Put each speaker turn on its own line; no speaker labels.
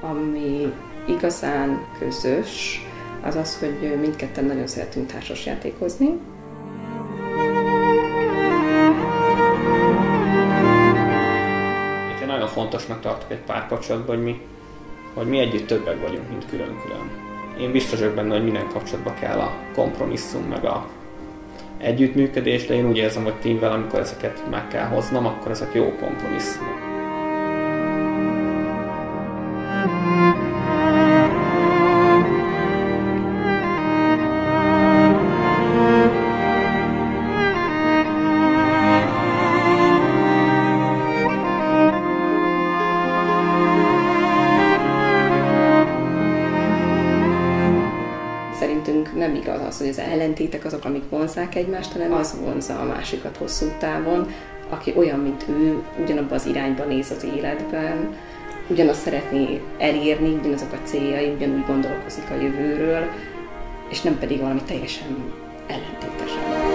Ami igazán közös, az az, hogy mindketten nagyon szeretünk társasjátékozni.
Fontosnak tartok egy párkapcsolatban, hogy mi, hogy mi együtt többek vagyunk, mint külön-külön. Én biztos vagyok benne, hogy minden kapcsolatban kell a kompromisszum, meg a együttműködés, de én úgy érzem, hogy tímvel, amikor ezeket meg kell hoznom, akkor ezek jó kompromisszumok.
Szerintünk nem igaz az, hogy az ellentétek azok, amik vonzák egymást, hanem az vonza a másikat hosszú távon, aki olyan, mint ő, ugyanabban az irányba néz az életben, ugyanazt szeretné elérni, ugyanazok a céljai, ugyanúgy gondolkozik a jövőről, és nem pedig valami teljesen ellentétesen.